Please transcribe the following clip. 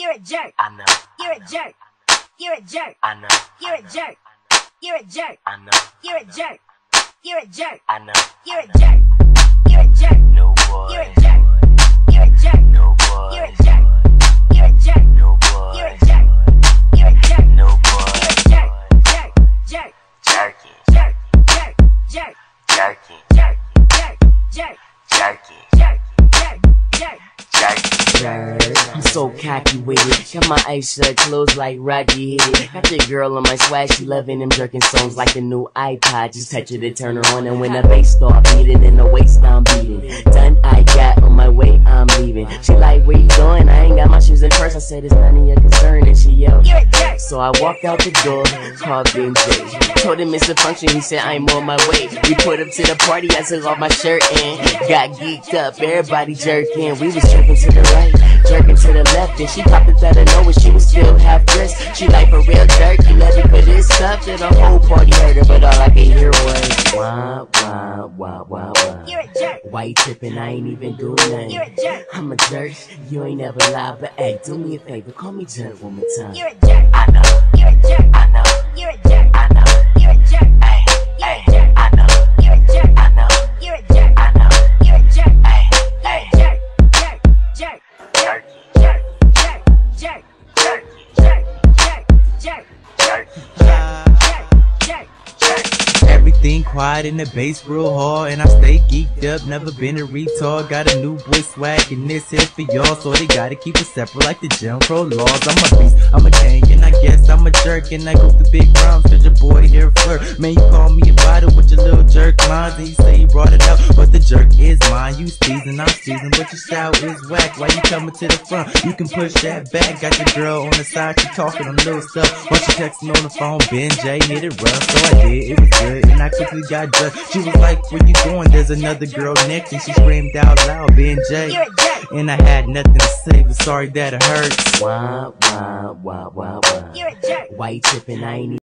You're a jerk. I know. You're a jerk. You're a jerk. I know. You're a jerk. You're a jerk. I know. You're a jerk. You're a jerk. I know. You're a jerk. You're a jerk. No boy. You're a jerk. You're a jerk. No boy. You're a jerk. You're a jerk. No boy. You're a jerk. You're a jerk. No You're a jerk. Jerk. Jerk. Jerky. Jerk. Jerk. Jerk. Jerky. Jerk. Jerk. Jerk. Jerky. Jerk. Jerk. Jerk. Jerky. I'm so cocky with it. Got my eyes shut, closed like Rocky hit it. Got the girl on my swag, she loving them jerking songs like the new iPod. Just touch it to turn her on, and when the bass start beating, and the waist I'm beating. Done, I got on my way, I'm leaving. She like, where you going? I ain't got my shoes in first. I said it's none of your concern, and she yelled. You're a jerk. So I walked out the door, called Ben J. Told him it's a function, he said I'm on my way. We put up to the party, I took off my shirt and got geeked up. Everybody jerking, we was jerking to the right, jerking to the left, and she popped it out of nowhere. She was still half dressed. She like a real jerky, let me put this stuff to the whole party heard her, but all I could hear was wah wah wah wah wah. You're a jerk. White tripping, I ain't even do nothing. You're a jerk. I'm a jerk, you ain't never lie, but hey, do me a favor, call me jerk one more time. You're a jerk. I know. You're a jerk. I know. You're a jerk. Everything quiet in the bass real hard And I stay geeked up, never been a retard. Got a new boy swag and this here for y'all So they gotta keep it separate like the Jim Crow laws. I'm a beast, I'm a king and I guess I'm a jerk And I go through big rounds cause your boy here flirt. Man you call me about it with your little jerk lines And you say you brought it the jerk is mine You season, I'm season, but your style is whack Why you coming to the front? You can push that back Got your girl on the side, she talking on little stuff Once she texting on the phone, Ben J hit it rough So I did, it was good and I quickly got dressed. She was like, where you going? There's another girl next. And she screamed out loud, Ben J. You're a jerk. And I had nothing to say, but sorry that it hurts. Wah wah wah wah wah. You're a jerk. White tripping, I ain't